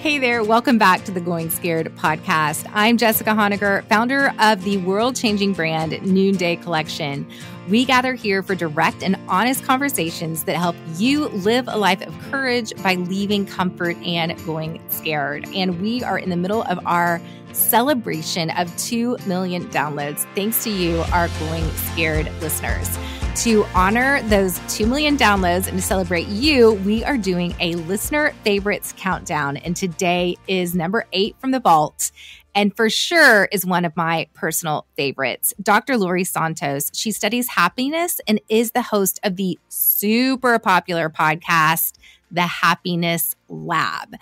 Hey there, welcome back to the Going Scared podcast. I'm Jessica Honegger, founder of the world changing brand Noonday Collection. We gather here for direct and honest conversations that help you live a life of courage by leaving comfort and going scared. And we are in the middle of our celebration of 2 million downloads, thanks to you, our Going Scared listeners. To honor those 2 million downloads and to celebrate you, we are doing a listener favorites countdown. And today is number eight from the vault. And for sure is one of my personal favorites. Dr. Laurie Santos, she studies happiness and is the host of the super popular podcast, The Happiness Lab.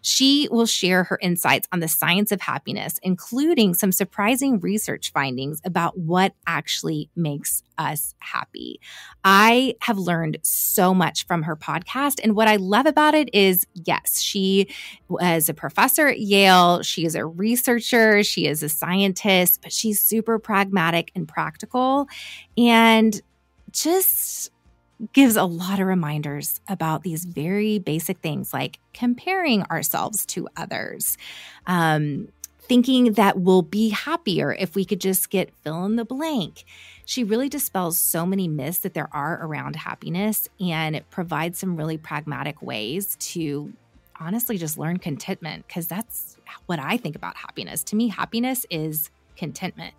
She will share her insights on the science of happiness, including some surprising research findings about what actually makes us happy. I have learned so much from her podcast. And what I love about it is yes, she was a professor at Yale, she is a researcher, she is a scientist, but she's super pragmatic and practical. And just gives a lot of reminders about these very basic things like comparing ourselves to others. Um, thinking that we'll be happier if we could just get fill in the blank. She really dispels so many myths that there are around happiness and it provides some really pragmatic ways to honestly just learn contentment because that's what I think about happiness. To me, happiness is contentment.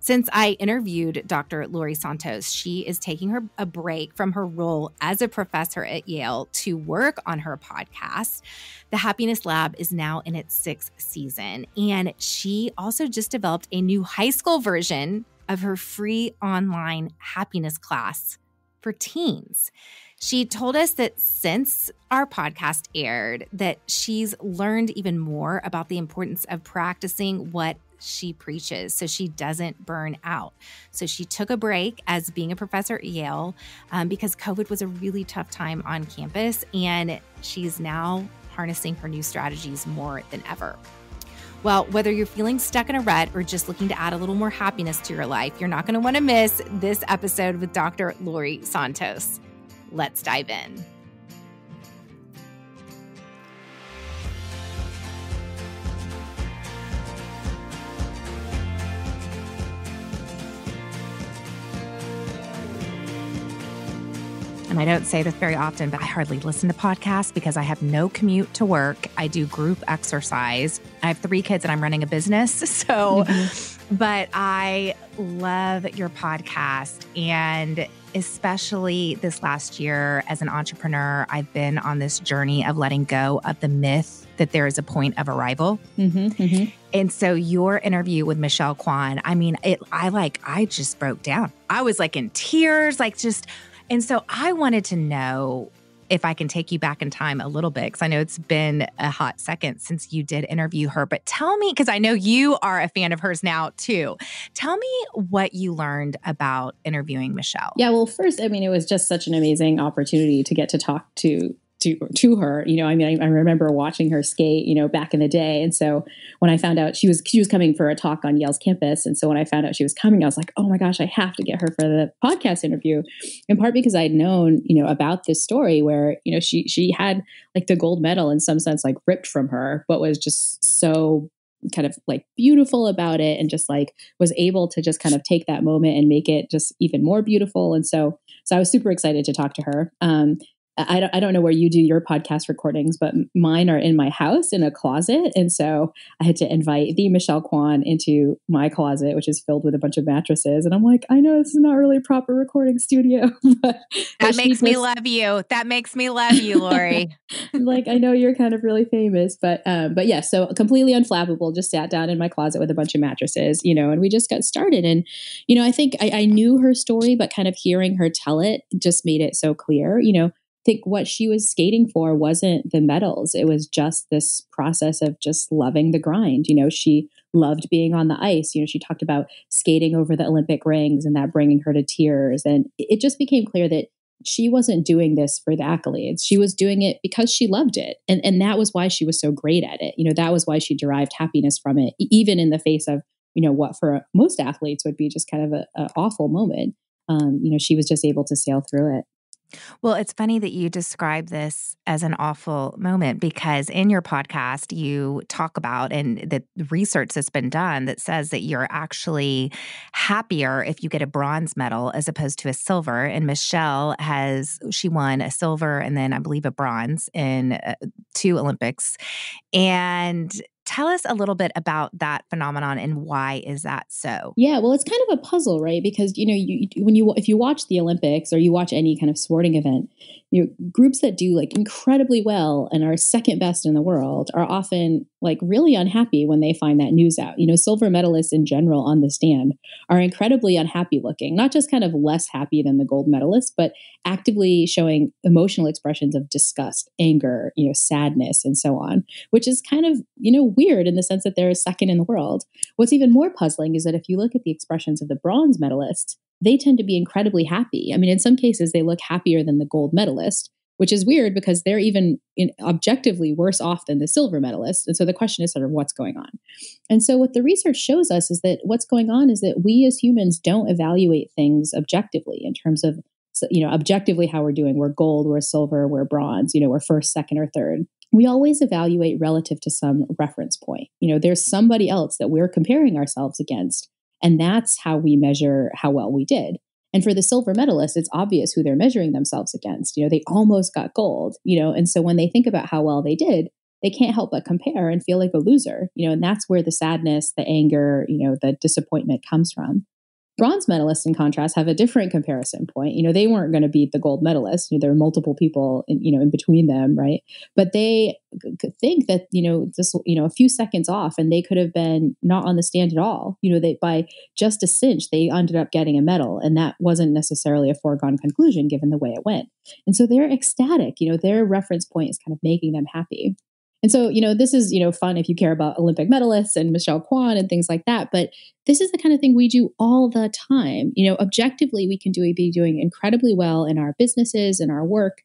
Since I interviewed Dr. Laurie Santos, she is taking her a break from her role as a professor at Yale to work on her podcast. The Happiness Lab is now in its sixth season, and she also just developed a new high school version of her free online happiness class for teens. She told us that since our podcast aired that she's learned even more about the importance of practicing what she preaches so she doesn't burn out. So she took a break as being a professor at Yale um, because COVID was a really tough time on campus, and she's now harnessing her new strategies more than ever. Well, whether you're feeling stuck in a rut or just looking to add a little more happiness to your life, you're not going to want to miss this episode with Dr. Laurie Santos. Let's dive in. And I don't say this very often, but I hardly listen to podcasts because I have no commute to work. I do group exercise. I have three kids and I'm running a business. So, mm-hmm. but I love your podcast. And especially this last year as an entrepreneur, I've been on this journey of letting go of the myth that there is a point of arrival. Mm-hmm, mm-hmm. And so your interview with Michelle Kwan, I mean, it, I like, I just broke down. I was like in tears, like just and so I wanted to know if I can take you back in time a little bit, because I know it's been a hot second since you did interview her. But tell me, because I know you are a fan of hers now too. Tell me what you learned about interviewing Michelle. Yeah, well, first, I mean, it was just such an amazing opportunity to get to talk to to to her. You know, I mean, I, I, remember watching her skate, you know, back in the day. And so when I found out she was she was coming for a talk on Yale's campus, and so when I found out she was coming, I was like, oh my gosh, I have to get her for the podcast interview. In part because I'd known, you know, about this story where you know she she had like the gold medal in some sense like ripped from her, but was just so kind of like beautiful about it and just like was able to just kind of take that moment and make it just even more beautiful and so so I was super excited to talk to her. Um, I don't, I don't know where you do your podcast recordings, but mine are in my house in a closet. And so I had to invite the Michelle Kwan into my closet, which is filled with a bunch of mattresses. And I'm like, I know this is not really a proper recording studio. but that makes me love you. That makes me love you, Laurie. like, I know you're kind of really famous, but, um, but yeah, so completely unflappable, just sat down in my closet with a bunch of mattresses, you know, and we just got started. And, you know, I think I, I knew her story, but kind of hearing her tell it just made it so clear, you know, think what she was skating for wasn't the medals. It was just this process of just loving the grind. You know, she loved being on the ice. You know, she talked about skating over the Olympic rings and that bringing her to tears. And it just became clear that she wasn't doing this for the accolades. She was doing it because she loved it. And, and that was why she was so great at it. You know, that was why she derived happiness from it, even in the face of, you know, what for most athletes would be just kind of a, a awful moment. Um, you know, she was just able to sail through it. Well, it's funny that you describe this as an awful moment because in your podcast, you talk about and the research that's been done that says that you're actually happier if you get a bronze medal as opposed to a silver. And Michelle has, she won a silver and then I believe a bronze in uh, two Olympics. And tell us a little bit about that phenomenon and why is that so yeah well it's kind of a puzzle right because you know you when you if you watch the olympics or you watch any kind of sporting event you know, groups that do like incredibly well and are second best in the world are often like really unhappy when they find that news out. You know, silver medalists in general on the stand are incredibly unhappy looking, not just kind of less happy than the gold medalists, but actively showing emotional expressions of disgust, anger, you know, sadness, and so on, which is kind of, you know, weird in the sense that they're second in the world. What's even more puzzling is that if you look at the expressions of the bronze medalists, they tend to be incredibly happy. I mean, in some cases, they look happier than the gold medalist, which is weird because they're even objectively worse off than the silver medalist. And so the question is sort of what's going on. And so what the research shows us is that what's going on is that we as humans don't evaluate things objectively in terms of you know objectively how we're doing we're gold we're silver we're bronze you know we're first second or third we always evaluate relative to some reference point you know there's somebody else that we're comparing ourselves against and that's how we measure how well we did. And for the silver medalists, it's obvious who they're measuring themselves against. You know, they almost got gold, you know, and so when they think about how well they did, they can't help but compare and feel like a loser, you know, and that's where the sadness, the anger, you know, the disappointment comes from. Bronze medalists, in contrast, have a different comparison point. You know, they weren't going to beat the gold medalists. You know, there were multiple people, in, you know, in between them, right? But they could think that you know this, you know, a few seconds off, and they could have been not on the stand at all. You know, they by just a cinch, they ended up getting a medal, and that wasn't necessarily a foregone conclusion given the way it went. And so they're ecstatic. You know, their reference point is kind of making them happy. And so, you know, this is, you know, fun if you care about Olympic medalists and Michelle Kwan and things like that. But this is the kind of thing we do all the time. You know, objectively, we can do be doing incredibly well in our businesses and our work.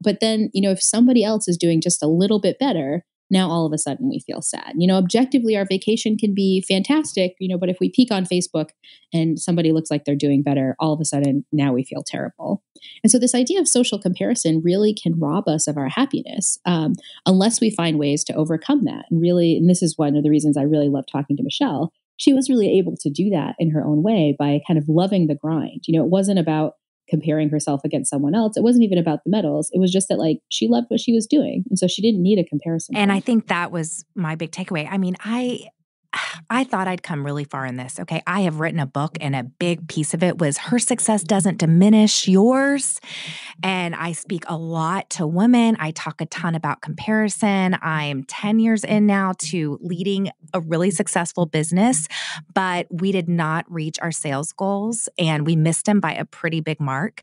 But then, you know, if somebody else is doing just a little bit better, now all of a sudden we feel sad. You know, objectively, our vacation can be fantastic, you know, but if we peek on Facebook and somebody looks like they're doing better, all of a sudden now we feel terrible. And so, this idea of social comparison really can rob us of our happiness um, unless we find ways to overcome that. And really, and this is one of the reasons I really love talking to Michelle. She was really able to do that in her own way by kind of loving the grind. You know, it wasn't about comparing herself against someone else. It wasn't even about the medals. It was just that like she loved what she was doing. And so she didn't need a comparison. And I think that was my big takeaway. I mean, I I thought I'd come really far in this. Okay. I have written a book, and a big piece of it was her success doesn't diminish yours. And I speak a lot to women. I talk a ton about comparison. I'm 10 years in now to leading a really successful business, but we did not reach our sales goals and we missed them by a pretty big mark.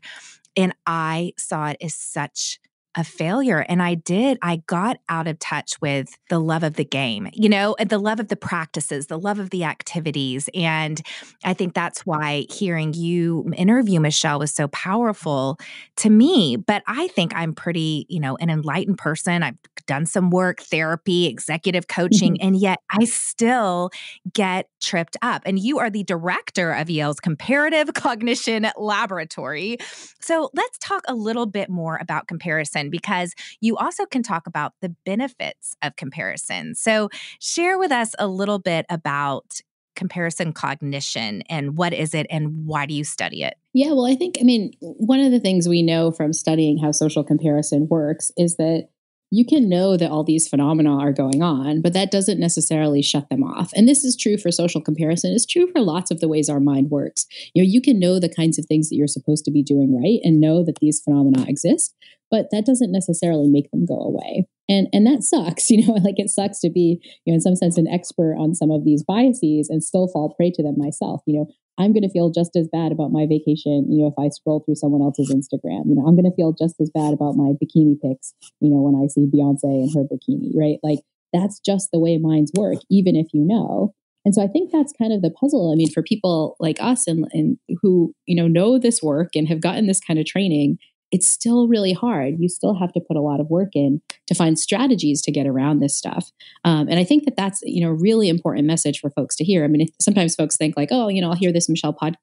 And I saw it as such a failure. And I did, I got out of touch with the love of the game, you know, the love of the practices, the love of the activities. And I think that's why hearing you interview Michelle was so powerful to me. But I think I'm pretty, you know, an enlightened person. I've done some work, therapy, executive coaching, mm-hmm. and yet I still get tripped up. And you are the director of Yale's Comparative Cognition Laboratory. So let's talk a little bit more about comparison because you also can talk about the benefits of comparison. So, share with us a little bit about comparison cognition and what is it and why do you study it? Yeah, well, I think, I mean, one of the things we know from studying how social comparison works is that you can know that all these phenomena are going on, but that doesn't necessarily shut them off. And this is true for social comparison. It's true for lots of the ways our mind works. You know, you can know the kinds of things that you're supposed to be doing right and know that these phenomena exist, but that doesn't necessarily make them go away. And and that sucks, you know, like it sucks to be, you know, in some sense an expert on some of these biases and still fall prey to them myself. You know, I'm going to feel just as bad about my vacation, you know, if I scroll through someone else's Instagram. You know, I'm going to feel just as bad about my bikini pics, you know, when I see Beyonce in her bikini, right? Like that's just the way minds work, even if you know. And so I think that's kind of the puzzle. I mean, for people like us and, and who, you know, know this work and have gotten this kind of training, it's still really hard. You still have to put a lot of work in to find strategies to get around this stuff. Um, and I think that that's you know really important message for folks to hear. I mean, sometimes folks think like, oh, you know, I'll hear this Michelle pod,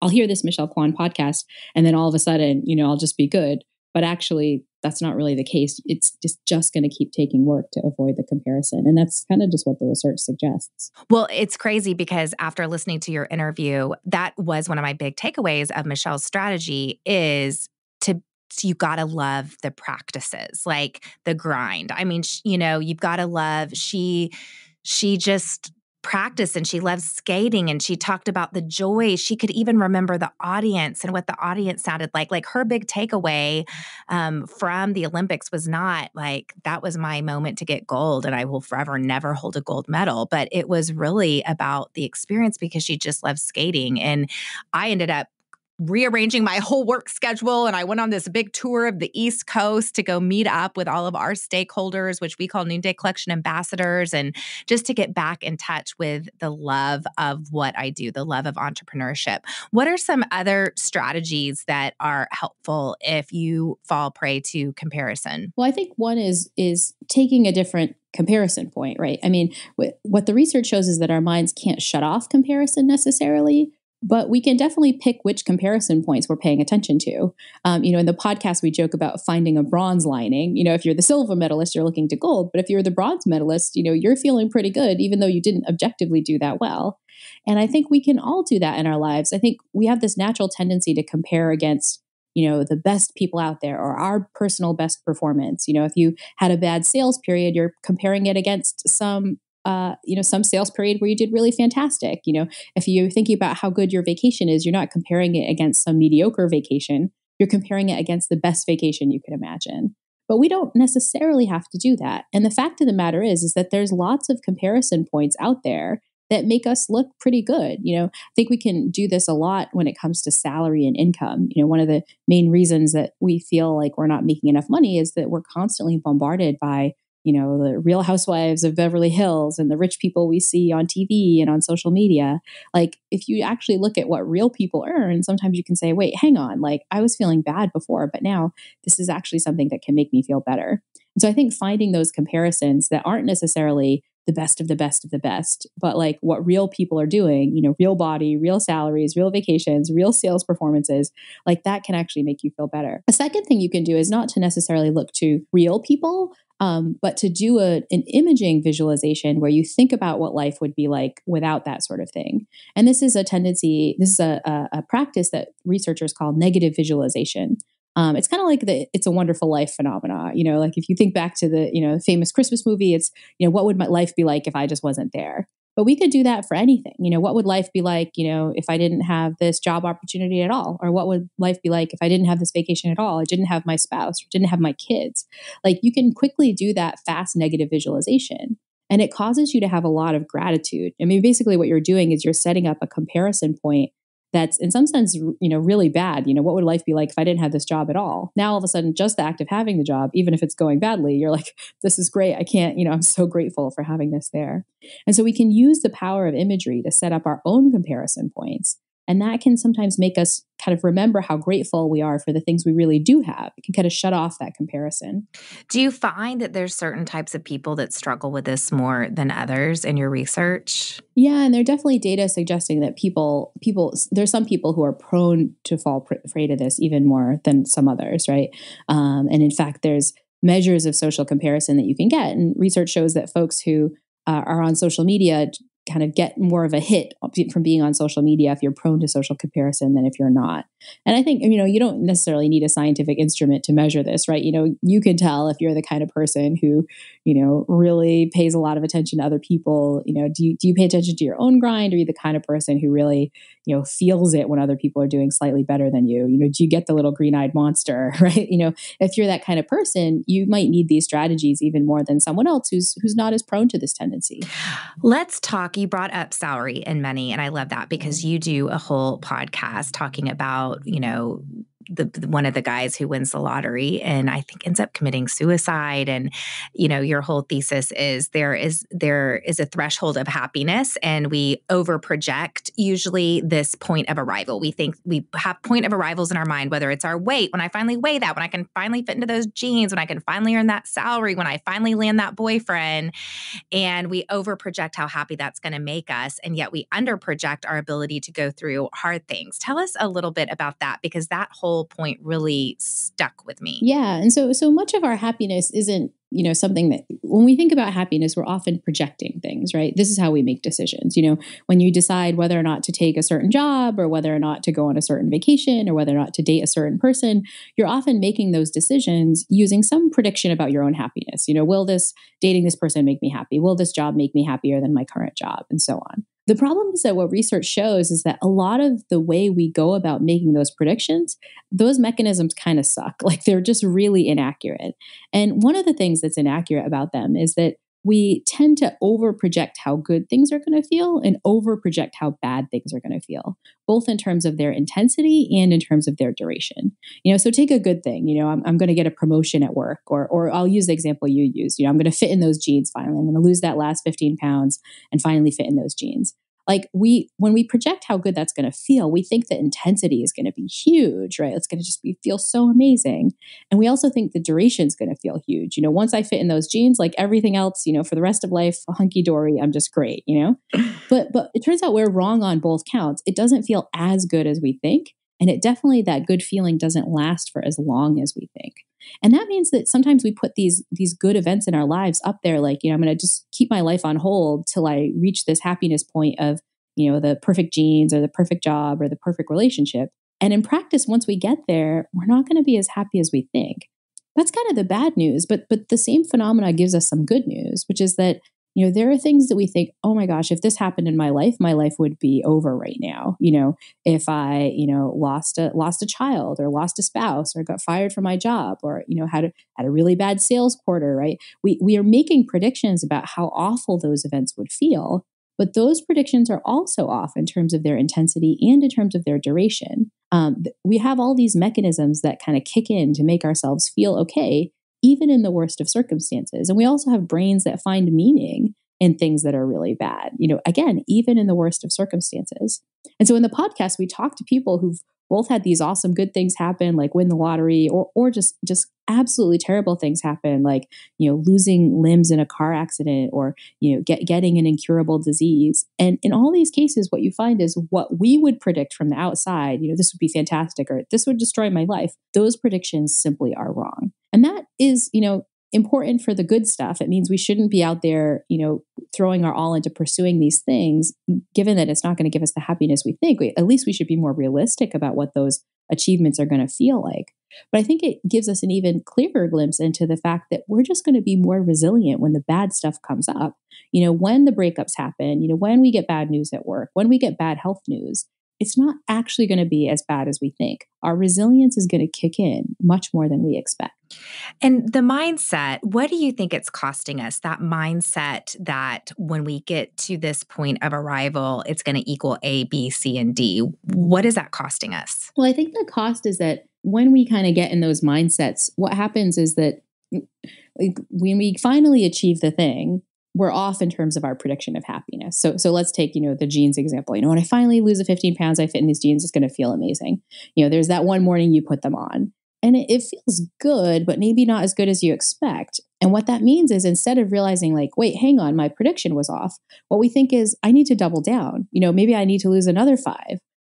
I'll hear this Michelle Kwan podcast and then all of a sudden, you know, I'll just be good. But actually, that's not really the case. It's just just going to keep taking work to avoid the comparison, and that's kind of just what the research suggests. Well, it's crazy because after listening to your interview, that was one of my big takeaways of Michelle's strategy is to you got to love the practices, like the grind. I mean, you know, you've got to love she she just practice and she loves skating and she talked about the joy she could even remember the audience and what the audience sounded like like her big takeaway um, from the olympics was not like that was my moment to get gold and i will forever never hold a gold medal but it was really about the experience because she just loves skating and i ended up rearranging my whole work schedule and I went on this big tour of the East Coast to go meet up with all of our stakeholders, which we call Noonday Collection ambassadors, and just to get back in touch with the love of what I do, the love of entrepreneurship. What are some other strategies that are helpful if you fall prey to comparison? Well, I think one is is taking a different comparison point, right? I mean, what the research shows is that our minds can't shut off comparison necessarily, but we can definitely pick which comparison points we're paying attention to. Um, you know, in the podcast, we joke about finding a bronze lining. You know, if you're the silver medalist, you're looking to gold. But if you're the bronze medalist, you know, you're feeling pretty good, even though you didn't objectively do that well. And I think we can all do that in our lives. I think we have this natural tendency to compare against you know the best people out there or our personal best performance you know if you had a bad sales period you're comparing it against some uh, you know some sales period where you did really fantastic. You know if you're thinking about how good your vacation is you're not comparing it against some mediocre vacation. You're comparing it against the best vacation you could imagine. But we don't necessarily have to do that. And the fact of the matter is is that there's lots of comparison points out there that make us look pretty good. You know i think we can do this a lot when it comes to salary and income. You know one of the main reasons that we feel like we're not making enough money is that we're constantly bombarded by you know, the real housewives of Beverly Hills and the rich people we see on TV and on social media. Like, if you actually look at what real people earn, sometimes you can say, wait, hang on, like I was feeling bad before, but now this is actually something that can make me feel better. And so I think finding those comparisons that aren't necessarily the best of the best of the best, but like what real people are doing, you know, real body, real salaries, real vacations, real sales performances, like that can actually make you feel better. A second thing you can do is not to necessarily look to real people, um, but to do a, an imaging visualization where you think about what life would be like without that sort of thing. And this is a tendency, this is a, a, a practice that researchers call negative visualization. Um, it's kind of like the "It's a Wonderful Life" phenomena. You know, like if you think back to the you know famous Christmas movie, it's you know what would my life be like if I just wasn't there? But we could do that for anything. You know, what would life be like, you know, if I didn't have this job opportunity at all? Or what would life be like if I didn't have this vacation at all? I didn't have my spouse, or didn't have my kids. Like you can quickly do that fast negative visualization. And it causes you to have a lot of gratitude. I mean, basically, what you're doing is you're setting up a comparison point that's in some sense you know really bad. You know what would life be like if i didn't have this job at all? Now all of a sudden just the act of having the job even if it's going badly you're like this is great. I can't you know i'm so grateful for having this there. And so we can use the power of imagery to set up our own comparison points and that can sometimes make us kind of remember how grateful we are for the things we really do have. It can kind of shut off that comparison. Do you find that there's certain types of people that struggle with this more than others in your research? Yeah, and there are definitely data suggesting that people people there's some people who are prone to fall prey to this even more than some others, right? Um, and in fact, there's measures of social comparison that you can get, and research shows that folks who uh, are on social media kind of get more of a hit from being on social media if you're prone to social comparison than if you're not. And I think, you know, you don't necessarily need a scientific instrument to measure this, right? You know, you can tell if you're the kind of person who, you know, really pays a lot of attention to other people. You know, do you, do you pay attention to your own grind? Are you the kind of person who really, you know, feels it when other people are doing slightly better than you? You know, do you get the little green eyed monster, right? You know, if you're that kind of person, you might need these strategies even more than someone else who's who's not as prone to this tendency. Let's talk you brought up salary and money, and I love that because mm-hmm. you do a whole podcast talking about, you know, the, the, one of the guys who wins the lottery and I think ends up committing suicide. And you know your whole thesis is there is there is a threshold of happiness and we over project usually this point of arrival. We think we have point of arrivals in our mind whether it's our weight when I finally weigh that when I can finally fit into those jeans when I can finally earn that salary when I finally land that boyfriend. And we over project how happy that's going to make us. And yet we under project our ability to go through hard things. Tell us a little bit about that because that whole whole point really stuck with me. Yeah. And so so much of our happiness isn't, you know, something that when we think about happiness, we're often projecting things, right? This is how we make decisions. You know, when you decide whether or not to take a certain job or whether or not to go on a certain vacation or whether or not to date a certain person, you're often making those decisions using some prediction about your own happiness. You know, will this dating this person make me happy? Will this job make me happier than my current job? And so on. The problem is that what research shows is that a lot of the way we go about making those predictions, those mechanisms kind of suck. Like they're just really inaccurate. And one of the things that's inaccurate about them is that we tend to over project how good things are going to feel and over project how bad things are going to feel, both in terms of their intensity and in terms of their duration. You know, so take a good thing, you know, I'm, I'm going to get a promotion at work, or, or I'll use the example you used, you know, I'm going to fit in those jeans finally. I'm going to lose that last 15 pounds and finally fit in those jeans like we when we project how good that's going to feel we think the intensity is going to be huge right? It's going to just be feel so amazing. And we also think the duration is going to feel huge you know? Once i fit in those jeans like everything else you know for the rest of life hunky dory i'm just great you know? But but it turns out we're wrong on both counts. It doesn't feel as good as we think and it definitely that good feeling doesn't last for as long as we think. And that means that sometimes we put these these good events in our lives up there like you know i'm going to just keep my life on hold till i reach this happiness point of you know the perfect jeans or the perfect job or the perfect relationship. And in practice once we get there we're not going to be as happy as we think. That's kind of the bad news but but the same phenomena gives us some good news which is that you know there are things that we think oh my gosh if this happened in my life my life would be over right now. You know if i you know lost a lost a child or lost a spouse or got fired from my job or you know had a, had a really bad sales quarter right? We we are making predictions about how awful those events would feel but those predictions are also off in terms of their intensity and in terms of their duration. Um, we have all these mechanisms that kind of kick in to make ourselves feel okay even in the worst of circumstances. And we also have brains that find meaning in things that are really bad, you know, again, even in the worst of circumstances. And so in the podcast, we talk to people who've both had these awesome good things happen like win the lottery or or just just absolutely terrible things happen like you know losing limbs in a car accident or you know get, getting an incurable disease and in all these cases what you find is what we would predict from the outside you know this would be fantastic or this would destroy my life those predictions simply are wrong and that is, you know, important for the good stuff. It means we shouldn't be out there, you know, throwing our all into pursuing these things, given that it's not going to give us the happiness we think. We, at least we should be more realistic about what those achievements are going to feel like. But I think it gives us an even clearer glimpse into the fact that we're just going to be more resilient when the bad stuff comes up. You know, when the breakups happen, you know, when we get bad news at work, when we get bad health news, it's not actually going to be as bad as we think. Our resilience is going to kick in much more than we expect. And the mindset, what do you think it's costing us? That mindset that when we get to this point of arrival, it's going to equal A, B, C, and D. What is that costing us? Well, I think the cost is that when we kind of get in those mindsets, what happens is that like, when we finally achieve the thing, we're off in terms of our prediction of happiness. So so let's take, you know, the jeans example. You know, when I finally lose the 15 pounds, I fit in these jeans, it's going to feel amazing. You know, there's that one morning you put them on and it, it feels good, but maybe not as good as you expect. And what that means is instead of realizing like, wait, hang on, my prediction was off, what we think is I need to double down. You know, maybe I need to lose another 5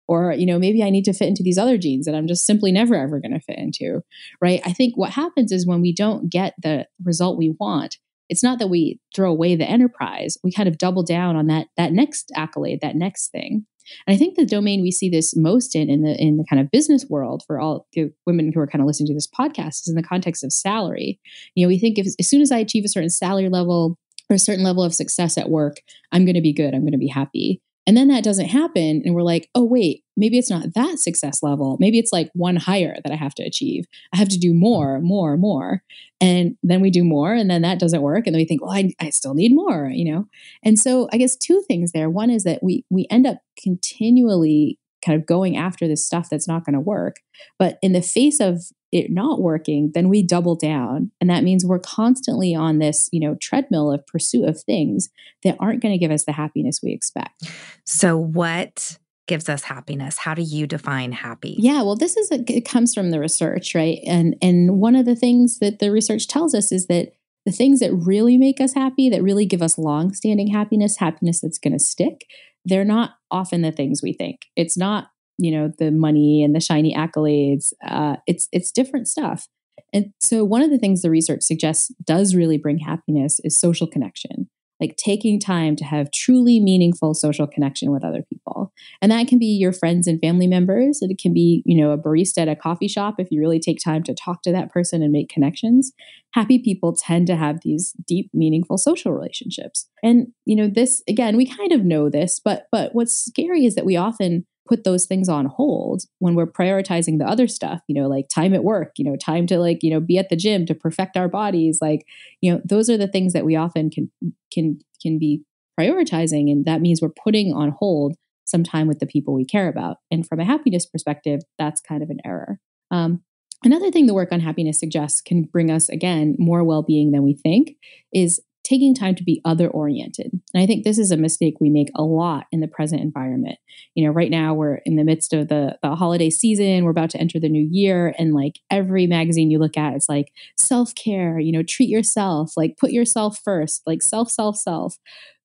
or you know maybe i need to fit into these other jeans that i'm just simply never ever going to fit into right i think what happens is when we don't get the result we want it's not that we throw away the enterprise we kind of double down on that that next accolade that next thing. And i think the domain we see this most in in the in the kind of business world for all the women who are kind of listening to this podcast is in the context of salary. You know we think if as soon as i achieve a certain salary level or a certain level of success at work i'm going to be good i'm going to be happy and then that doesn't happen. And we're like, oh, wait, maybe it's not that success level. Maybe it's like one higher that I have to achieve. I have to do more, more, more. And then we do more, and then that doesn't work. And then we think, well, I, I still need more, you know? And so I guess two things there. One is that we we end up continually kind of going after this stuff that's not going to work. But in the face of it not working, then we double down. And that means we're constantly on this, you know, treadmill of pursuit of things that aren't going to give us the happiness we expect. So what gives us happiness? How do you define happy? Yeah, well, this is a, it comes from the research, right? And and one of the things that the research tells us is that the things that really make us happy, that really give us long-standing happiness, happiness that's going to stick, they're not often the things we think. It's not you know the money and the shiny accolades. Uh, it's it's different stuff. And so one of the things the research suggests does really bring happiness is social connection like taking time to have truly meaningful social connection with other people. And that can be your friends and family members. It can be, you know, a barista at a coffee shop if you really take time to talk to that person and make connections. Happy people tend to have these deep, meaningful social relationships. And, you know, this again, we kind of know this, but but what's scary is that we often put those things on hold when we're prioritizing the other stuff, you know, like time at work, you know, time to like, you know, be at the gym to perfect our bodies. Like, you know, those are the things that we often can can can be prioritizing. And that means we're putting on hold some time with the people we care about. And from a happiness perspective, that's kind of an error. Um, another thing the work on happiness suggests can bring us again more well-being than we think is taking time to be other oriented. And I think this is a mistake we make a lot in the present environment. You know, right now we're in the midst of the, the holiday season, we're about to enter the new year, and like every magazine you look at, it's like self care, you know, treat yourself, like put yourself first, like self, self, self.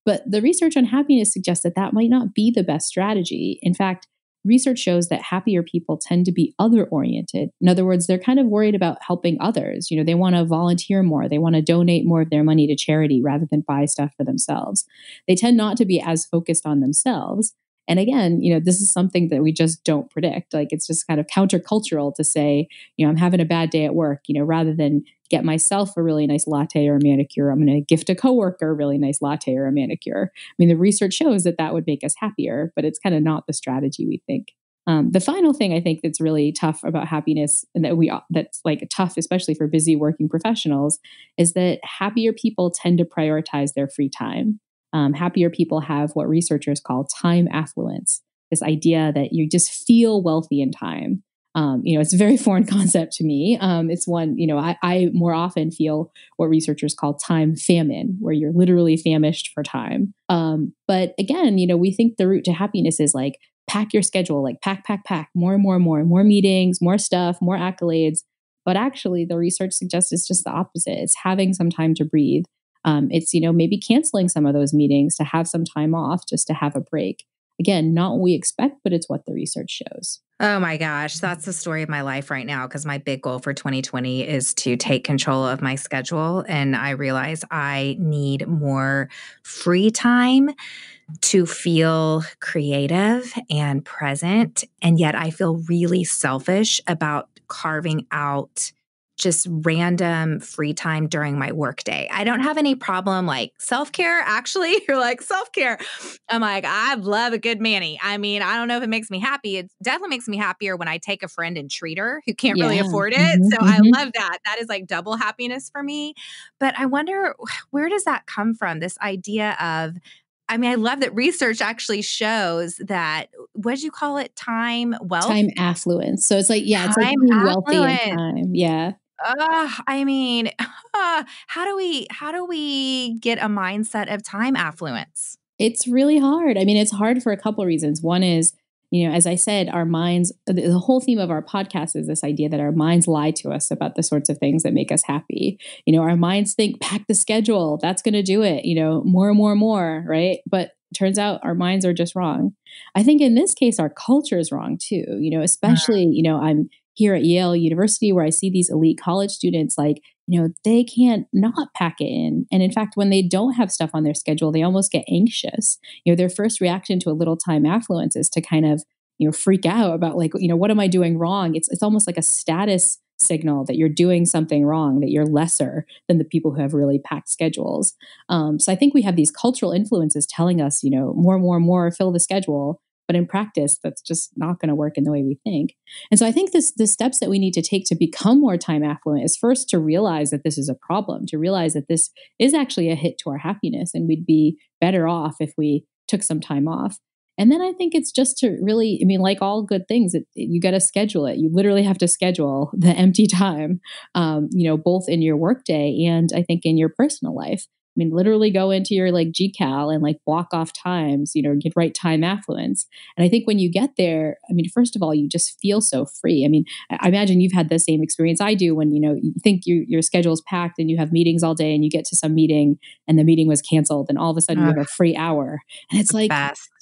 But the research on happiness suggests that that might not be the best strategy. In fact, research shows that happier people tend to be other oriented. In other words, they're kind of worried about helping others. You know, they want to volunteer more, they want to donate more of their money to charity rather than buy stuff for themselves. They tend not to be as focused on themselves. And again, you know, this is something that we just don't predict. Like it's just kind of countercultural to say, you know, I'm having a bad day at work, you know, rather than get myself a really nice latte or a manicure, I'm going to gift a coworker a really nice latte or a manicure. I mean, the research shows that that would make us happier, but it's kind of not the strategy we think. Um, the final thing I think that's really tough about happiness, and that we that's like tough, especially for busy working professionals, is that happier people tend to prioritize their free time um, happier people have what researchers call time affluence this idea that you just feel wealthy in time um, you know it's a very foreign concept to me. Um, it's one you know I, I, more often feel what researchers call time famine where you're literally famished for time. Um, but again you know we think the route to happiness is like pack your schedule like pack pack pack more and more and more more meetings more stuff more accolades. But actually the research suggests it's just the opposite. It's having some time to breathe. Um, it's, you know, maybe canceling some of those meetings to have some time off just to have a break. Again, not what we expect, but it's what the research shows. Oh my gosh, that's the story of my life right now because my big goal for 2020 is to take control of my schedule. And I realize I need more free time to feel creative and present. And yet I feel really selfish about carving out just random free time during my workday. I don't have any problem like self care. Actually, you're like self care. I'm like, I love a good mani. I mean, I don't know if it makes me happy. It definitely makes me happier when I take a friend and treat her who can't yeah. really afford it. Mm-hmm, so mm-hmm. I love that. That is like double happiness for me. But I wonder where does that come from? This idea of I mean, I love that research actually shows that what did you call it? Time wealth, time affluence. So it's like, yeah, it's time like wealthy in time. Yeah. Uh, I mean, uh, how do we how do we get a mindset of time affluence? It's really hard. I mean, it's hard for a couple of reasons. One is, you know, as I said, our minds the, the whole theme of our podcast is this idea that our minds lie to us about the sorts of things that make us happy. You know, our minds think pack the schedule, that's going to do it, you know, more and more and more, right? But turns out our minds are just wrong. I think in this case our culture is wrong too, you know, especially, you know, I'm here at Yale University where I see these elite college students like, you know, they can't not pack it in. And in fact, when they don't have stuff on their schedule, they almost get anxious. You know, their first reaction to a little time affluence is to kind of, you know, freak out about like, you know, what am I doing wrong? It's it's almost like a status signal that you're doing something wrong, that you're lesser than the people who have really packed schedules. Um, so I think we have these cultural influences telling us, you know, more, more, more, fill the schedule. But in practice, that's just not going to work in the way we think. And so I think this the steps that we need to take to become more time affluent is first to realize that this is a problem, to realize that this is actually a hit to our happiness, and we'd be better off if we took some time off. And then I think it's just to really, I mean, like all good things, it, you got to schedule it. You literally have to schedule the empty time, um, you know, both in your workday and I think in your personal life. I mean, literally go into your like GCal and like block off times, you know, get right time affluence. And I think when you get there, I mean, first of all, you just feel so free. I mean, I imagine you've had the same experience I do when, you know, you think you, your schedule is packed and you have meetings all day and you get to some meeting and the meeting was canceled and all of a sudden you have a free hour. And it's like,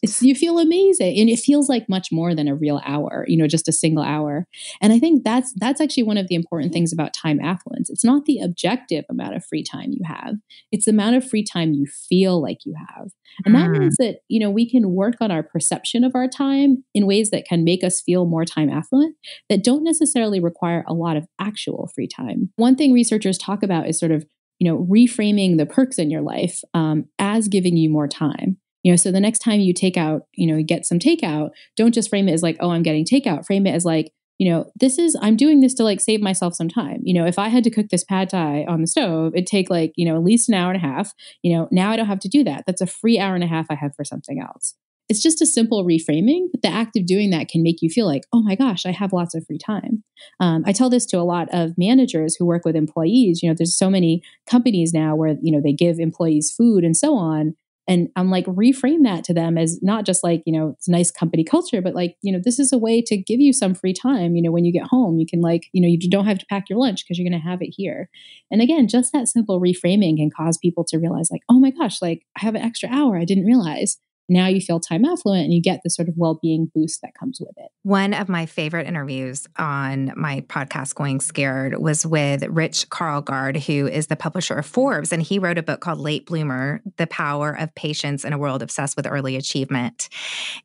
it's, you feel amazing. And it feels like much more than a real hour, you know, just a single hour. And I think that's, that's actually one of the important things about time affluence. It's not the objective amount of free time you have. It's the amount of free time you feel like you have. And that mm. means that, you know, we can work on our perception of our time in ways that can make us feel more time affluent that don't necessarily require a lot of actual free time. One thing researchers talk about is sort of, you know, reframing the perks in your life um, as giving you more time. You know, so the next time you take out, you know, get some takeout, don't just frame it as like, oh, I'm getting takeout. Frame it as like, you know, this is, I'm doing this to like save myself some time. You know, if I had to cook this pad thai on the stove, it'd take like, you know, at least an hour and a half. You know, now I don't have to do that. That's a free hour and a half I have for something else. It's just a simple reframing, but the act of doing that can make you feel like, oh my gosh, I have lots of free time. Um, I tell this to a lot of managers who work with employees. You know, there's so many companies now where, you know, they give employees food and so on and i'm like reframe that to them as not just like you know it's nice company culture but like you know this is a way to give you some free time you know when you get home you can like you know you don't have to pack your lunch because you're going to have it here. And again just that simple reframing can cause people to realize like oh my gosh like i have an extra hour i didn't realize now you feel time affluent and you get the sort of well-being boost that comes with it. One of my favorite interviews on my podcast going scared was with rich karlgaard who is the publisher of forbes and he wrote a book called late bloomer the power of patience in a world obsessed with early achievement.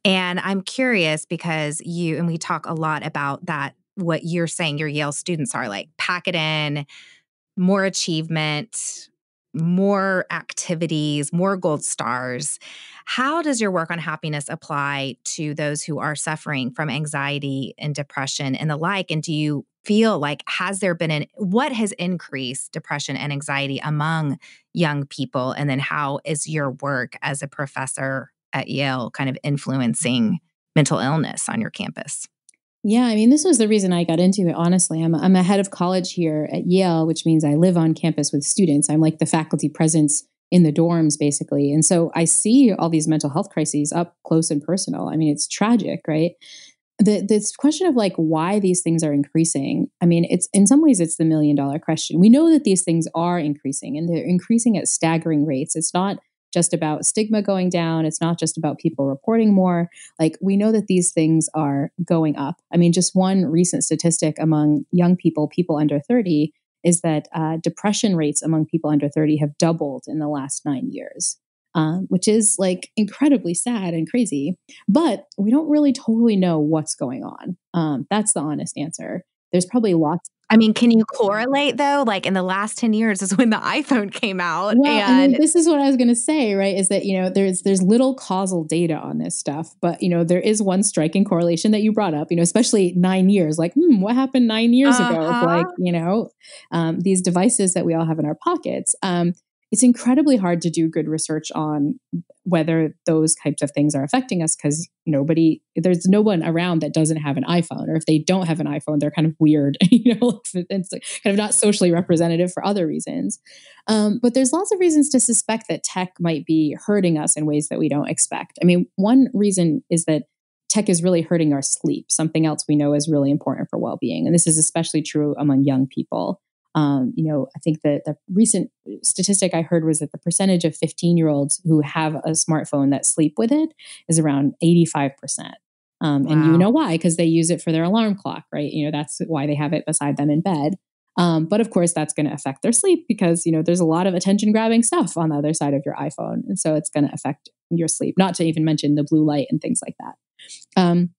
And i'm curious because you and we talk a lot about that what you're saying your yale students are like pack it in more achievement more activities, more gold stars. How does your work on happiness apply to those who are suffering from anxiety and depression and the like? And do you feel like has there been an what has increased depression and anxiety among young people and then how is your work as a professor at Yale kind of influencing mental illness on your campus? Yeah, I mean, this was the reason I got into it, honestly. I'm, I'm a head of college here at Yale, which means I live on campus with students. I'm like the faculty presence in the dorms, basically. And so I see all these mental health crises up close and personal. I mean, it's tragic, right? The, this question of like why these things are increasing i mean it's in some ways it's the million dollar question we know that these things are increasing and they're increasing at staggering rates it's not just about stigma going down. It's not just about people reporting more. Like we know that these things are going up. I mean, just one recent statistic among young people, people under 30, is that uh, depression rates among people under 30 have doubled in the last nine years. Um, which is like incredibly sad and crazy. But we don't really totally know what's going on. Um, that's the honest answer. There's probably lots I mean, can you correlate though? Like in the last 10 years is when the iPhone came out. Well, and I mean, this is what I was going to say, right? Is that, you know, there's, there's little causal data on this stuff, but, you know, there is one striking correlation that you brought up, you know, especially nine years, like, hmm, what happened nine years uh-huh. ago? Like, you know, um, these devices that we all have in our pockets. Um, it's incredibly hard to do good research on whether those types of things are affecting us because nobody there's no one around that doesn't have an iphone or if they don't have an iphone they're kind of weird you know it's kind of not socially representative for other reasons. Um, but there's lots of reasons to suspect that tech might be hurting us in ways that we don't expect. I mean one reason is that tech is really hurting our sleep something else we know is really important for well-being and this is especially true among young people um, you know, I think that the recent statistic I heard was that the percentage of 15 year olds who have a smartphone that sleep with it is around 85%. Um, and wow. you know why? Because they use it for their alarm clock, right? You know, that's why they have it beside them in bed. Um, but of course, that's going to affect their sleep because, you know, there's a lot of attention grabbing stuff on the other side of your iPhone. And so it's going to affect your sleep, not to even mention the blue light and things like that. Um,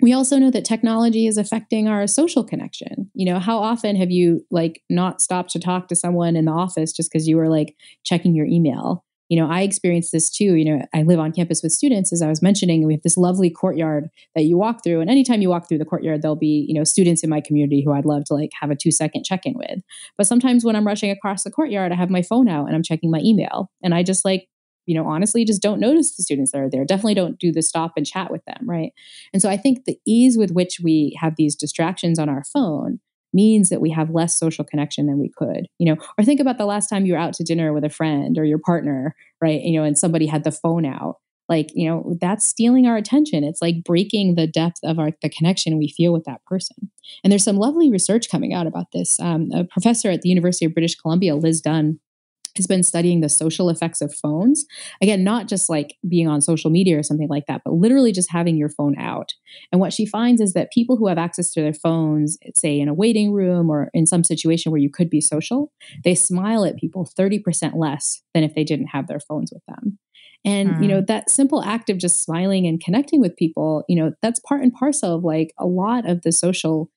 we also know that technology is affecting our social connection. You know how often have you like not stopped to talk to someone in the office just because you were like checking your email? You know i experienced this too you know i live on campus with students as i was mentioning we have this lovely courtyard that you walk through and anytime you walk through the courtyard there'll be you know students in my community who i'd love to like have a two second check in with. But sometimes when i'm rushing across the courtyard i have my phone out and i'm checking my email and i just like you know, honestly just don't notice the students that are there. Definitely don't do the stop and chat with them, right? And so I think the ease with which we have these distractions on our phone means that we have less social connection than we could, you know, or think about the last time you were out to dinner with a friend or your partner, right? You know, and somebody had the phone out. Like, you know, that's stealing our attention. It's like breaking the depth of our the connection we feel with that person. And there's some lovely research coming out about this. Um, a professor at the University of British Columbia, Liz Dunn, has been studying the social effects of phones. Again, not just like being on social media or something like that, but literally just having your phone out. And what she finds is that people who have access to their phones, say in a waiting room or in some situation where you could be social, they smile at people 30% less than if they didn't have their phones with them. And, mm. you know, hmm. that simple act of just smiling and connecting with people, you know, that's part and parcel of like a lot of the social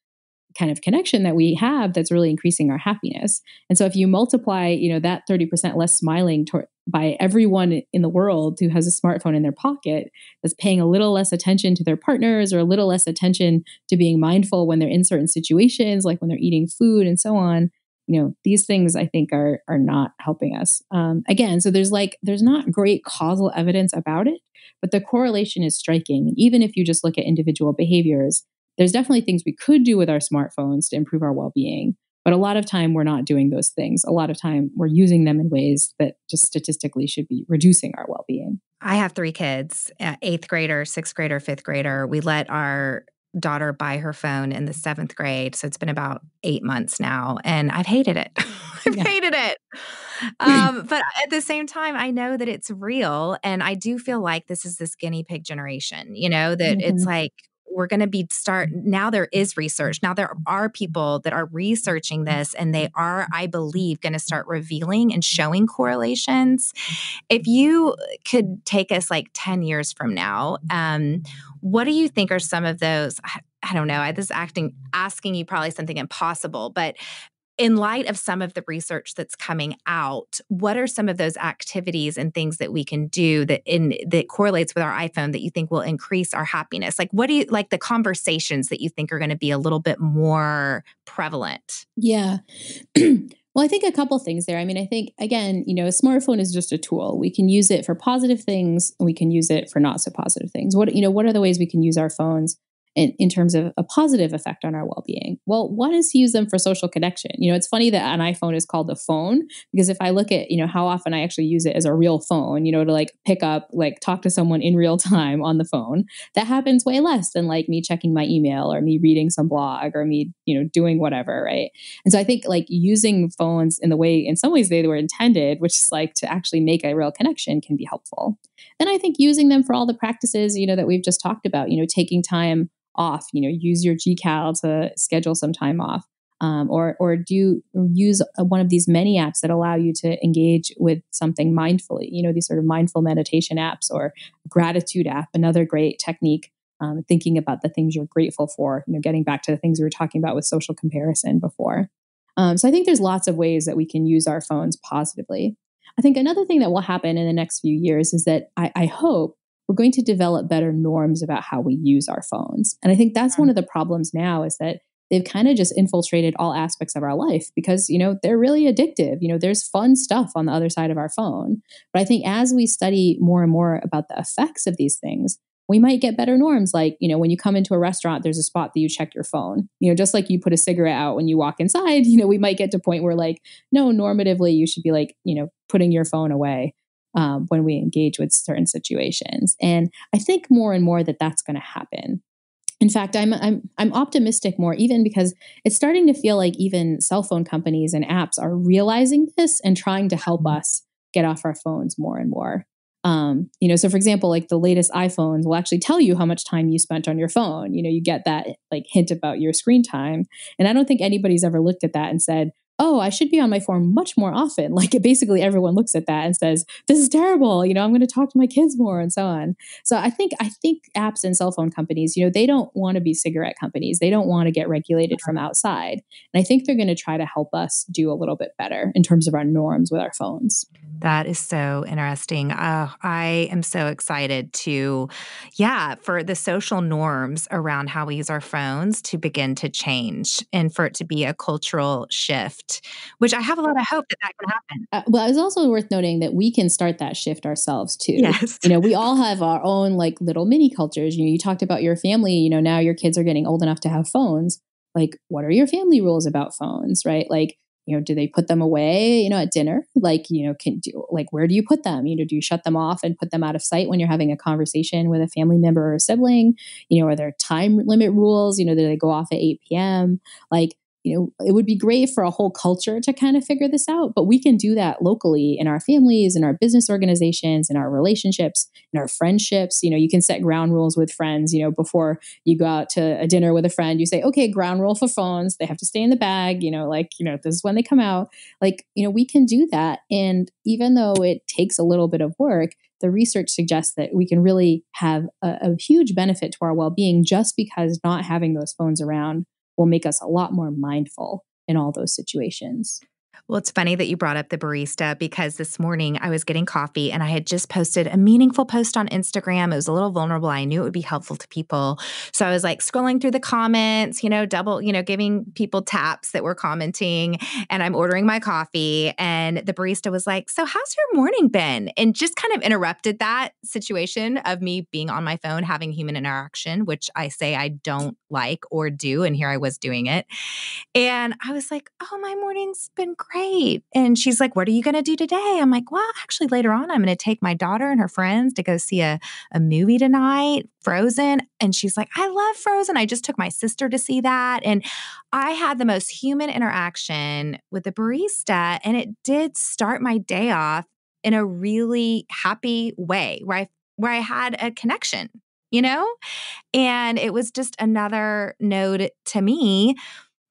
kind of connection that we have that's really increasing our happiness. And so if you multiply, you know, that 30% less smiling toward, by everyone in the world who has a smartphone in their pocket that's paying a little less attention to their partners or a little less attention to being mindful when they're in certain situations like when they're eating food and so on you know these things i think are are not helping us um, again so there's like there's not great causal evidence about it but the correlation is striking even if you just look at individual behaviors there's definitely things we could do with our smartphones to improve our well-being but a lot of time we're not doing those things. A lot of time we're using them in ways that just statistically should be reducing our well-being. I have three kids eighth grader sixth grader fifth grader. We let our daughter buy her phone in the seventh grade so it's been about eight months now and i've hated it. I've yeah. hated it. Um, but at the same time i know that it's real and i do feel like this is this guinea pig generation you know that mm-hmm. it's like we're going to be start now there is research now there are people that are researching this and they are i believe going to start revealing and showing correlations if you could take us like 10 years from now um, what do you think are some of those I don't know. I this acting asking you probably something impossible, but in light of some of the research that's coming out, what are some of those activities and things that we can do that in that correlates with our iPhone that you think will increase our happiness? Like what do you like the conversations that you think are going to be a little bit more prevalent? Yeah. Well, I think a couple things there. I mean, I think again, you know, a smartphone is just a tool. We can use it for positive things, and we can use it for not so positive things. What you know, what are the ways we can use our phones? In, in terms of a positive effect on our well-being. Well one is to use them for social connection? You know it's funny that an iphone is called a phone because if i look at you know how often i actually use it as a real phone you know to like pick up like talk to someone in real time on the phone that happens way less than like me checking my email or me reading some blog or me you know doing whatever right? And so i think like using phones in the way in some ways they were intended which is like to actually make a real connection can be helpful. Then i think using them for all the practices you know that we've just talked about you know taking time off. You know, use your GCal to schedule some time off. Um, or or do use one of these many apps that allow you to engage with something mindfully. You know, these sort of mindful meditation apps or gratitude app, another great technique. Um, thinking about the things you're grateful for. You know, getting back to the things we were talking about with social comparison before. Um, so I think there's lots of ways that we can use our phones positively. I think another thing that will happen in the next few years is that I, I hope we're going to develop better norms about how we use our phones. And I think that's one mm. of the problems now is that they've kind of just infiltrated all aspects of our life because you know they're really addictive. You know there's fun stuff on the other side of our phone. But i think as we study more and more about the effects of these things we might get better norms. Like you know when you come into a restaurant there's a spot that you check your phone. You know just like you put a cigarette out when you walk inside you know we might get to a point where like no normatively you should be like you know putting your phone away um, when we engage with certain situations. And I think more and more that that's going to happen. In fact, I'm, I'm I'm optimistic more even because it's starting to feel like even cell phone companies and apps are realizing this and trying to help mm-hmm. us get off our phones more and more. Um, you know, so for example, like the latest iPhones will actually tell you how much time you spent on your phone. You know, you get that like hint about your screen time. And I don't think anybody's ever looked at that and said, oh, I should be on my form much more often. Like basically everyone looks at that and says, this is terrible. You know, I'm going to talk to my kids more and so on. So I think, I think apps and cell phone companies, you know, they don't want to be cigarette companies. They don't want to get regulated from outside. And I think they're going to try to help us do a little bit better in terms of our norms with our phones. That is so interesting. Uh, I am so excited to, yeah, for the social norms around how we use our phones to begin to change and for it to be a cultural shift. Which I have a lot of hope that that can happen. Uh, well, it's also worth noting that we can start that shift ourselves too. Yes. You know, we all have our own like little mini cultures. You know, you talked about your family, you know, now your kids are getting old enough to have phones. Like, what are your family rules about phones, right? Like, you know, do they put them away, you know, at dinner? Like, you know, can do like where do you put them? You know, do you shut them off and put them out of sight when you're having a conversation with a family member or a sibling? You know, are there time limit rules? You know, do they go off at 8 p.m.? Like, you know, it would be great for a whole culture to kind of figure this out, but we can do that locally in our families, in our business organizations, in our relationships, in our friendships. You know, you can set ground rules with friends, you know, before you go out to a dinner with a friend, you say, okay, ground rule for phones, they have to stay in the bag, you know, like, you know, this is when they come out. Like, you know, we can do that. And even though it takes a little bit of work, the research suggests that we can really have a, a huge benefit to our well being just because not having those phones around will make us a lot more mindful in all those situations. Well, it's funny that you brought up the barista because this morning I was getting coffee and I had just posted a meaningful post on Instagram. It was a little vulnerable. I knew it would be helpful to people. So I was like scrolling through the comments, you know, double, you know, giving people taps that were commenting. And I'm ordering my coffee. And the barista was like, So, how's your morning been? And just kind of interrupted that situation of me being on my phone, having human interaction, which I say I don't like or do. And here I was doing it. And I was like, Oh, my morning's been great great. And she's like, What are you going to do today? I'm like, Well, actually, later on, I'm going to take my daughter and her friends to go see a, a movie tonight, Frozen. And she's like, I love Frozen. I just took my sister to see that. And I had the most human interaction with the barista. And it did start my day off in a really happy way where I, where I had a connection, you know? And it was just another node to me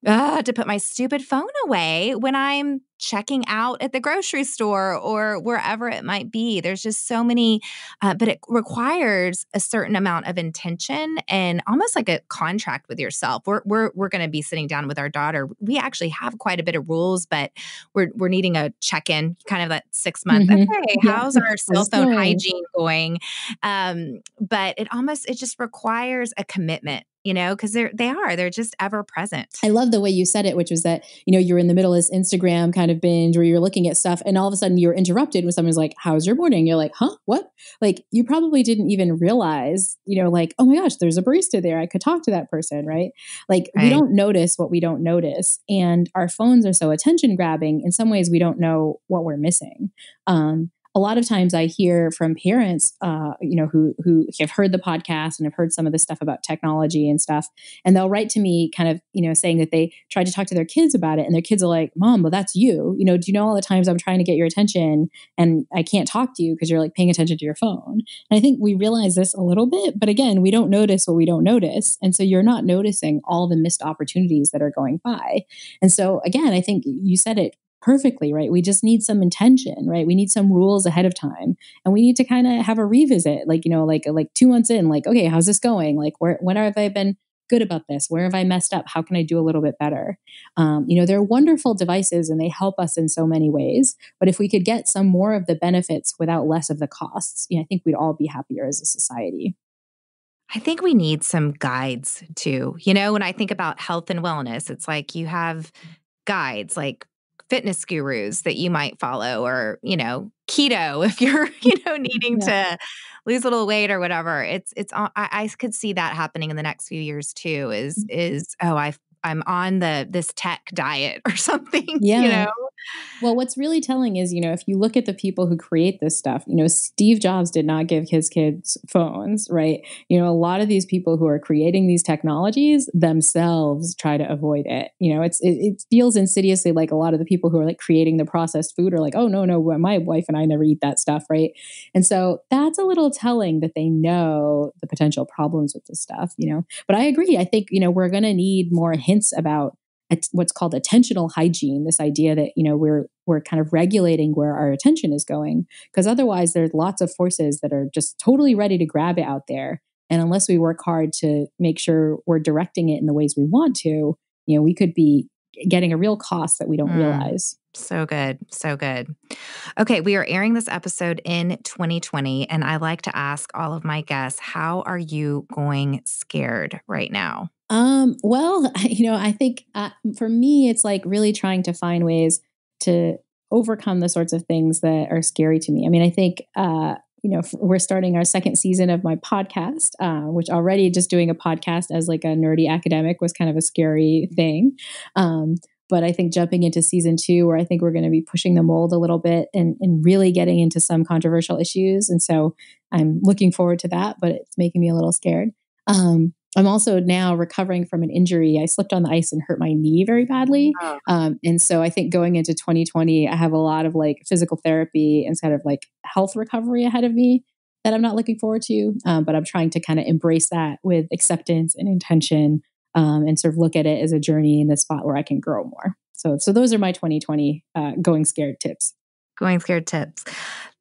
uh, to put my stupid phone away when I'm checking out at the grocery store or wherever it might be. There's just so many, uh, but it requires a certain amount of intention and almost like a contract with yourself. We're we're we're going to be sitting down with our daughter. We actually have quite a bit of rules, but we're we're needing a check in, kind of that six month. Mm-hmm. Okay, how's our cell phone hygiene going? Um, but it almost it just requires a commitment you know, because they're they are they're just ever present. I love the way you said it, which was that you know you're in the middle of this Instagram kind of binge where you're looking at stuff, and all of a sudden you're interrupted when someone's like, "How's your morning?" You're like, "Huh? What?" Like you probably didn't even realize, you know, like, "Oh my gosh, there's a barista there. I could talk to that person." Right? Like right. we don't notice what we don't notice, and our phones are so attention grabbing. In some ways, we don't know what we're missing. Um, a lot of times I hear from parents, uh, you know, who who have heard the podcast and have heard some of the stuff about technology and stuff, and they'll write to me, kind of, you know, saying that they tried to talk to their kids about it, and their kids are like, "Mom, well, that's you. You know, do you know all the times I'm trying to get your attention and I can't talk to you because you're like paying attention to your phone?" And I think we realize this a little bit, but again, we don't notice what we don't notice, and so you're not noticing all the missed opportunities that are going by. And so, again, I think you said it perfectly, right? We just need some intention, right? We need some rules ahead of time. And we need to kind of have a revisit, like, you know, like like two months in, like, okay, how's this going? Like where when have I been good about this? Where have I messed up? How can I do a little bit better? Um, you know, they're wonderful devices and they help us in so many ways. But if we could get some more of the benefits without less of the costs, you know, I think we'd all be happier as a society. I think we need some guides too. You know, when I think about health and wellness, it's like you have guides like fitness gurus that you might follow or you know keto if you're you know needing yeah. to lose a little weight or whatever it's it's I, I could see that happening in the next few years too is mm. is oh i i'm on the this tech diet or something yeah you know well, what's really telling is, you know, if you look at the people who create this stuff, you know, Steve Jobs did not give his kids phones, right? You know, a lot of these people who are creating these technologies themselves try to avoid it. You know, it's it, it feels insidiously like a lot of the people who are like creating the processed food are like, oh no, no, my wife and I never eat that stuff, right? And so that's a little telling that they know the potential problems with this stuff, you know. But I agree. I think, you know, we're gonna need more hints about what's called attentional hygiene this idea that you know we're we're kind of regulating where our attention is going because otherwise there's lots of forces that are just totally ready to grab it out there and unless we work hard to make sure we're directing it in the ways we want to you know we could be getting a real cost that we don't mm. realize so good. So good. Okay, we are airing this episode in 2020, and I like to ask all of my guests, how are you going scared right now? Um, well, you know, I think uh, for me, it's like really trying to find ways to overcome the sorts of things that are scary to me. I mean, I think, uh, you know, we're starting our second season of my podcast, uh, which already just doing a podcast as like a nerdy academic was kind of a scary thing. Um, but I think jumping into season two, where I think we're going to be pushing the mold a little bit and, and really getting into some controversial issues. And so I'm looking forward to that, but it's making me a little scared. Um, I'm also now recovering from an injury. I slipped on the ice and hurt my knee very badly. Oh. Um, and so I think going into 2020, I have a lot of like physical therapy and of like health recovery ahead of me that I'm not looking forward to. Um, but I'm trying to kind of embrace that with acceptance and intention um, and sort of look at it as a journey in the spot where I can grow more. So, so those are my 2020 uh, going scared tips. Going scared tips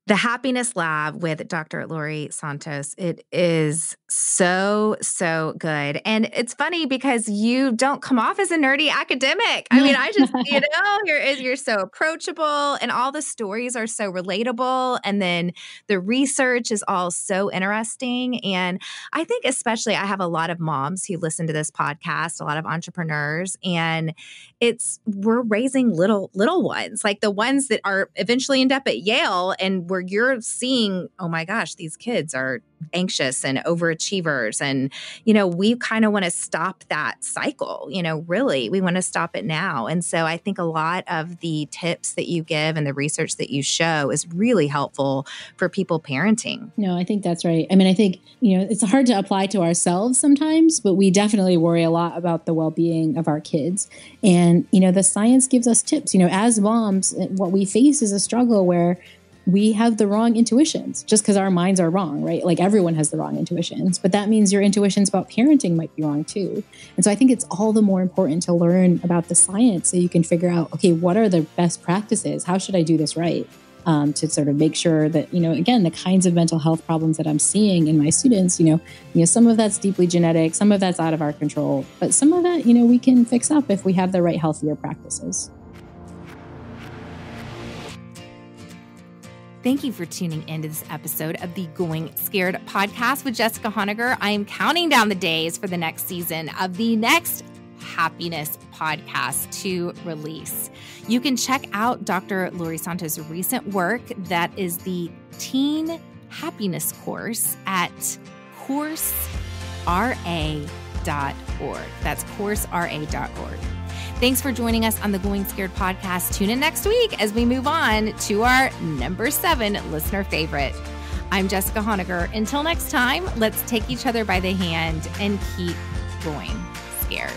the happiness lab with dr Laurie Santos it is so so good. And it's funny because you don't come off as a nerdy academic. I mean i just you know you're you're so approachable and all the stories are so relatable. And then the research is all so interesting. And i think especially i have a lot of moms who listen to this podcast a lot of entrepreneurs and it's we're raising little little ones like the ones that are eventually end up at yale and where you're seeing, oh my gosh, these kids are anxious and overachievers. And, you know, we kind of want to stop that cycle, you know, really, we want to stop it now. And so I think a lot of the tips that you give and the research that you show is really helpful for people parenting. No, I think that's right. I mean, I think, you know, it's hard to apply to ourselves sometimes, but we definitely worry a lot about the well being of our kids. And, you know, the science gives us tips. You know, as moms, eh, what we face is a struggle where we have the wrong intuitions just because our minds are wrong, right? Like everyone has the wrong intuitions, but that means your intuitions about parenting might be wrong too. And so I think it's all the more important to learn about the science so you can figure out, okay, what are the best practices? How should I do this right? Um, to sort of make sure that you know again the kinds of mental health problems that i'm seeing in my students you know you know some of that's deeply genetic some of that's out of our control but some of that you know we can fix up if we have the right healthier practices Thank you for tuning into this episode of the Going Scared podcast with Jessica Honegger. I am counting down the days for the next season of the next happiness podcast to release. You can check out Dr. Laurie Santos' recent work that is the Teen Happiness course at coursera.org. That's coursera.org. Thanks for joining us on the Going Scared podcast. Tune in next week as we move on to our number seven listener favorite. I'm Jessica Honegger. Until next time, let's take each other by the hand and keep going scared.